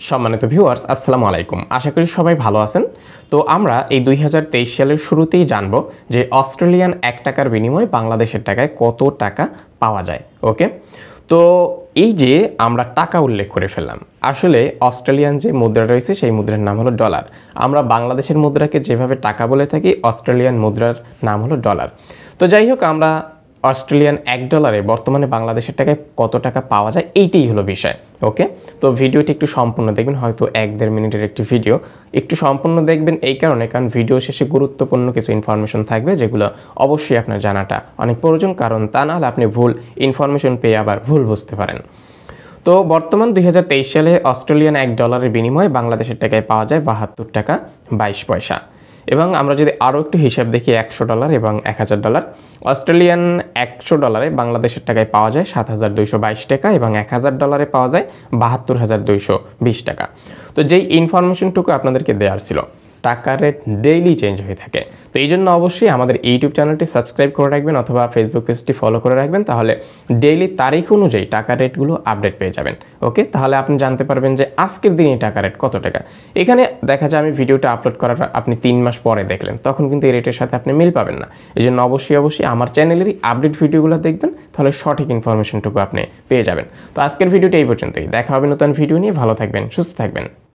সম্মানিত ভিউয়ার্স আসসালামু আলাইকুম। আশা করি সবাই ভালো আছেন। তো আমরা এই দুই হাজার তেইশ সালের শুরুতেই জানব যে অস্ট্রেলিয়ান এক টাকার বিনিময়ে বাংলাদেশের টাকায় কত টাকা পাওয়া যায়, ওকে? তো এই যে আমরা টাকা উল্লেখ করে ফেললাম, আসলে অস্ট্রেলিয়ান যে মুদ্রা রয়েছে সেই মুদ্রার নাম হলো ডলার। আমরা বাংলাদেশের মুদ্রাকে যেভাবে টাকা বলে থাকি, অস্ট্রেলিয়ান মুদ্রার নাম হলো ডলার। তো যাই হোক, আমরা অস্ট্রেলিয়ান এক ডলারে বর্তমানে বাংলাদেশের টাকায় কত টাকা পাওয়া যায়, এইটাই হলো বিষয়, ওকে? তো ভিডিওটি একটু সম্পূর্ণ দেখবেন, হয়তো এক দেড় মিনিটের একটি ভিডিও। একটু সম্পূর্ণ দেখবেন এই কারণে, কারণ ভিডিও শেষে গুরুত্বপূর্ণ কিছু ইনফরমেশন থাকবে, যেগুলো অবশ্যই আপনার জানাটা অনেক প্রয়োজন, কারণ তা নাহলে আপনি ভুল ইনফরমেশন পেয়ে আবার ভুল বুঝতে পারেন। তো বর্তমান দুই হাজার তেইশ সালে অস্ট্রেলিয়ান এক ডলারের বিনিময়ে বাংলাদেশের টাকায় পাওয়া যায় বাহাত্তর টাকা বাইশ পয়সা। এবং আমরা যদি আরও একটু হিসাব দেখি একশো ডলার এবং এক হাজার ডলার, অস্ট্রেলিয়ান একশো ডলারে বাংলাদেশের টাকায় পাওয়া যায় সাত হাজার দুইশো বাইশ টাকা এবং এক হাজার ডলারে পাওয়া যায় বাহাত্তর হাজার দুইশো বিশ টাকা। তো যেই ইনফরমেশনটুকু আপনাদেরকে দেওয়ার ছিল টাকার রেট ডেইলি চেঞ্জ হয়ে থাকে। তো এই জন্য অবশ্যই আমাদের ইউটিউব চ্যানেলটি সাবস্ক্রাইব করে রাখবেন অথবা ফেসবুক পেজটি ফলো করে রাখবেন, তাহলে ডেইলি তারিখ অনুযায়ী টাকার রেটগুলো আপডেট পেয়ে যাবেন। ওকে তাহলে আপনি জানতে পারবেন যে আজকের দিনে টাকা রেট কত টাকা। এখানে দেখা যায় আমি ভিডিওটা আপলোড করার আপনি তিন মাস পরে দেখলেন, তখন কিন্তু এই রেটের সাথে আপনি মিল পাবেন না। এই জন্য অবশ্যই অবশ্যই আমার চ্যানেলেরই আপডেট ভিডিওগুলো দেখবেন, তাহলে সঠিক ইনফরমেশনটুকু আপনি পেয়ে যাবেন। তো আজকের ভিডিওটা এই পর্যন্তই। দেখা হবে নতুন ভিডিও নিয়ে। ভালো থাকবেন, সুস্থ থাকবেন।